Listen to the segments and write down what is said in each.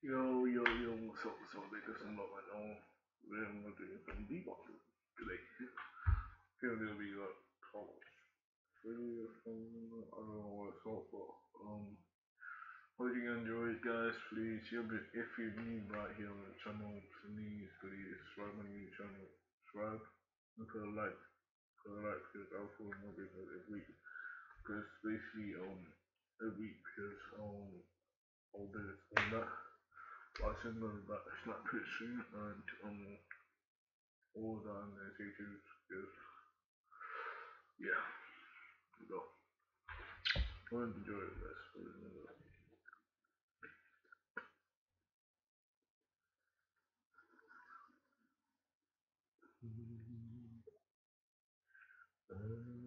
Yo, yo, yo, what's up, what's up, niggas? I'm not right now. We're doing some beatbox today. Feeling a little bit like, oh, really, um, I don't know what it's all for. Um, hope you enjoy it, guys. Please, be, if you're new right here on the channel, please, please, subscribe my new channel. Subscribe and put a like, put a like, because I'll put more videos every week. Because basically, um, every week, because, um, all this and that. I signaled that I snapped it soon and um, all the organizations is, yeah, go. I'm enjoying this for a minute. Mm-hmm. Um.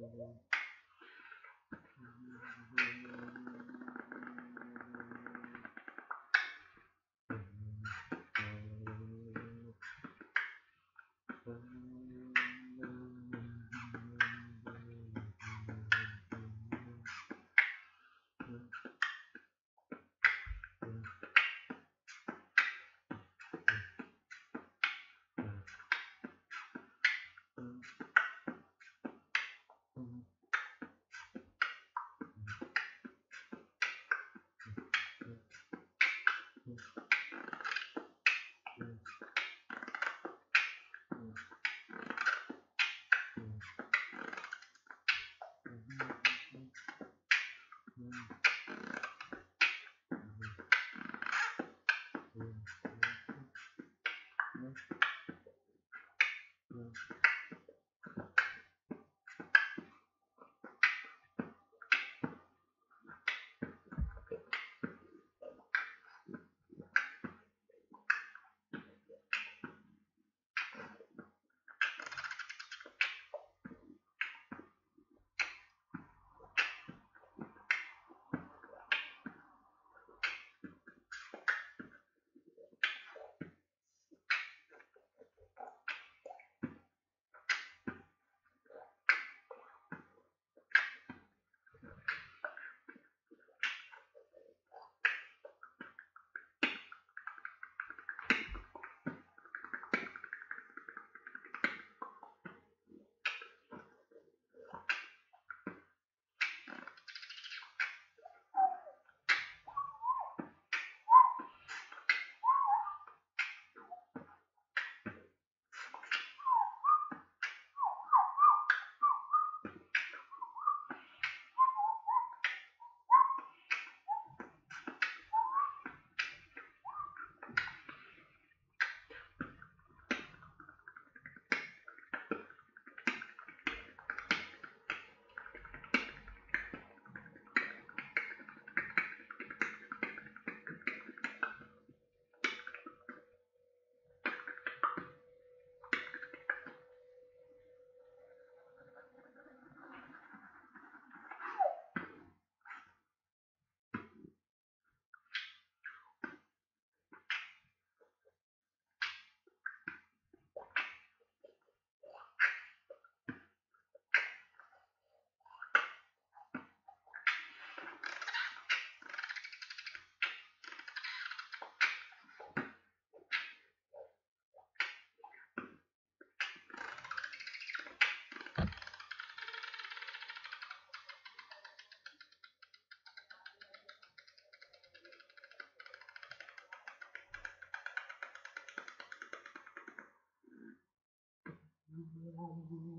Mm-hmm. Ooh.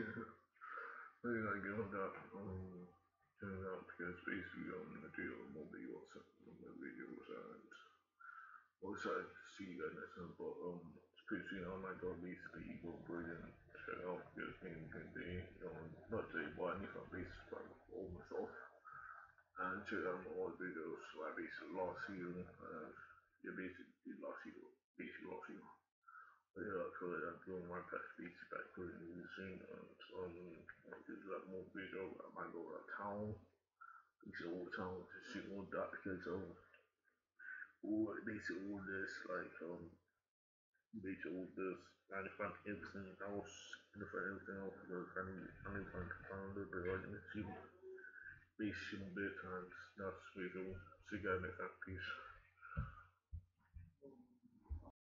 I give him that, um, turn out because basically I'm gonna do more videos and more videos and also I see you guys next time, but um, especially on my God, basically you go brilliant, check out because me and day, um, not day, I need some basis for all myself and check out my old videos, like basically last season, uh, yeah, basically last season, basically last season. But I I'm soon and I like more visual I might go around town, to shoot all that because um all basically all this like um basically all this and if I find everything else to find everything else because I need I need to find find a little bit like in the basically bedtimes. That's basically see you guys next time. Peace.